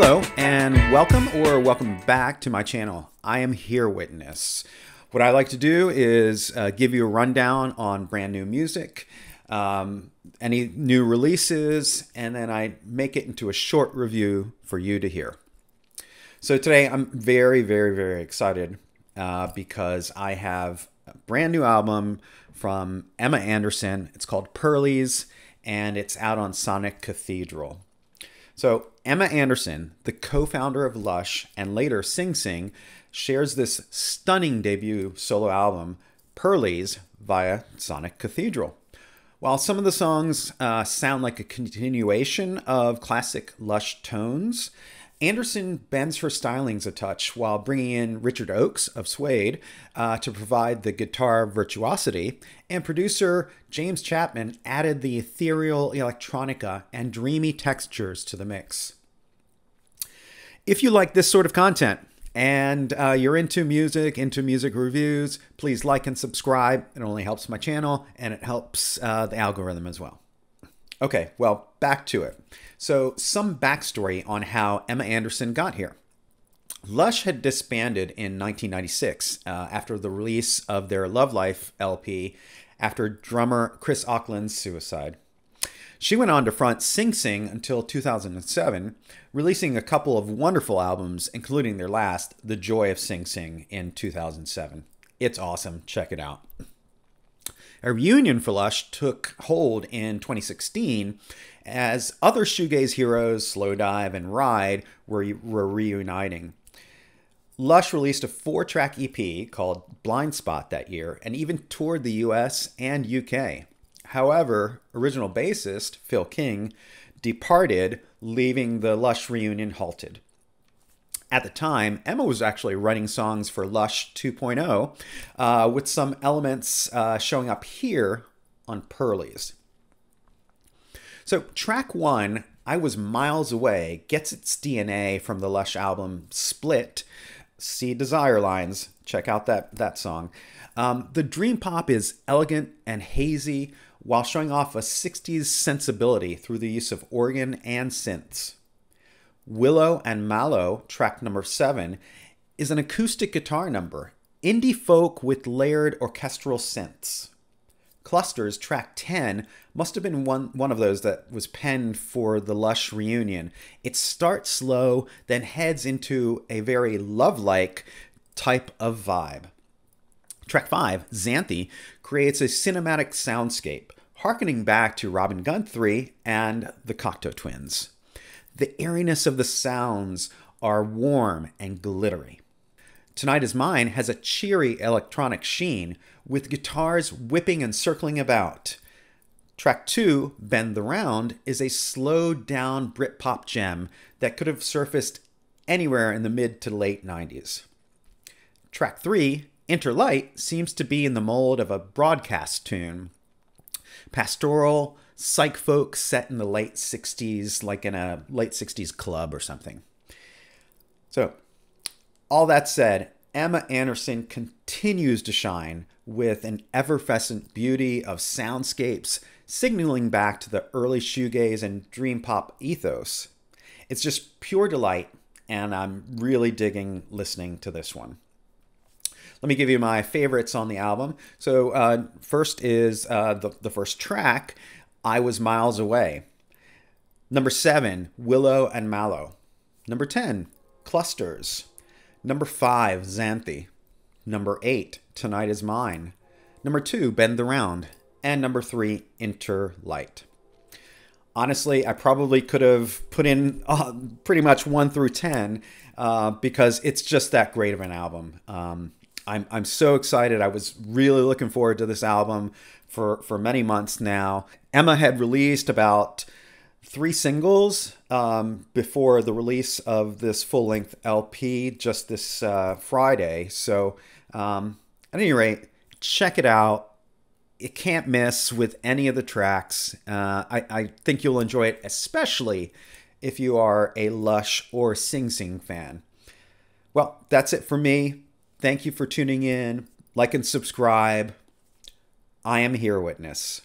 Hello, and welcome or welcome back to my channel. I am Hearwitness. What I like to do is uh, give you a rundown on brand new music, um, any new releases, and then I make it into a short review for you to hear. So today I'm very, very, very excited uh, because I have a brand new album from Emma Anderson. It's called Pearlies, and it's out on Sonic Cathedral. So, Emma Anderson, the co founder of Lush and later Sing Sing, shares this stunning debut solo album, Pearlies, via Sonic Cathedral. While some of the songs uh, sound like a continuation of classic Lush tones, Anderson bends her stylings a touch while bringing in Richard Oakes of Suede uh, to provide the guitar virtuosity, and producer James Chapman added the ethereal electronica and dreamy textures to the mix. If you like this sort of content, and uh, you're into music, into music reviews, please like and subscribe. It only helps my channel and it helps uh, the algorithm as well. Okay, well, back to it. So, some backstory on how Emma Anderson got here. Lush had disbanded in 1996 uh, after the release of their Lovelife LP after drummer Chris Acland's suicide. She went on to front Sing Sing until 2007, releasing a couple of wonderful albums, including their last, The Joy of Sing Sing, in 2007. It's awesome. Check it out. A reunion for Lush took hold in 2016 as other shoegaze heroes, Slowdive and Ride, were, were reuniting. Lush released a four track EP called Blind Spot that year and even toured the US and UK. However, original bassist Phil King departed, leaving the Lush reunion halted. At the time, Emma was actually writing songs for Lush 2.0, uh, with some elements uh, showing up here on Pearlies. So, track one, I Was Miles Away, gets its DNA from the Lush album Split. See Desire Lines, check out that, that song. Um, the dream pop is elegant and hazy while showing off a 60s sensibility through the use of organ and synths. Willow and Mallow, track number seven, is an acoustic guitar number, indie folk with layered orchestral synths. Clusters, track 10, must have been one, one of those that was penned for the Lush reunion. It starts slow, then heads into a very love like type of vibe. Track 5, Xanthi, creates a cinematic soundscape, harkening back to Robin Guthrie and the Cocteau Twins. The airiness of the sounds are warm and glittery. Tonight is Mine has a cheery electronic sheen with guitars whipping and circling about. Track 2, Bend the Round, is a slowed down Britpop gem that could have surfaced anywhere in the mid to late 90s. Track 3, Interlight, seems to be in the mold of a broadcast tune. Pastoral, psych folk set in the late 60s, like in a late 60s club or something. So, all that said, Emma Anderson continues to shine with an effervescent beauty of soundscapes, signaling back to the early shoegaze and dream pop ethos. It's just pure delight, and I'm really digging listening to this one. Let me give you my favorites on the album. So, uh, first is uh, the, the first track, I Was Miles Away. Number seven, Willow and Mallow. Number 10, Clusters. Number five, Xanthi. Number eight, Tonight is Mine. Number two, Bend the Round. And number three, Interlight. Honestly, I probably could have put in uh, pretty much one through 10 uh, because it's just that great of an album. Um, I'm, I'm so excited. I was really looking forward to this album for, for many months now. Emma had released about three singles um, before the release of this full length LP just this uh, Friday. So, um, at any rate, check it out. It can't miss with any of the tracks. Uh, I, I think you'll enjoy it, especially if you are a Lush or Sing Sing fan. Well, that's it for me. Thank you for tuning in. Like and subscribe. I am Hearwitness.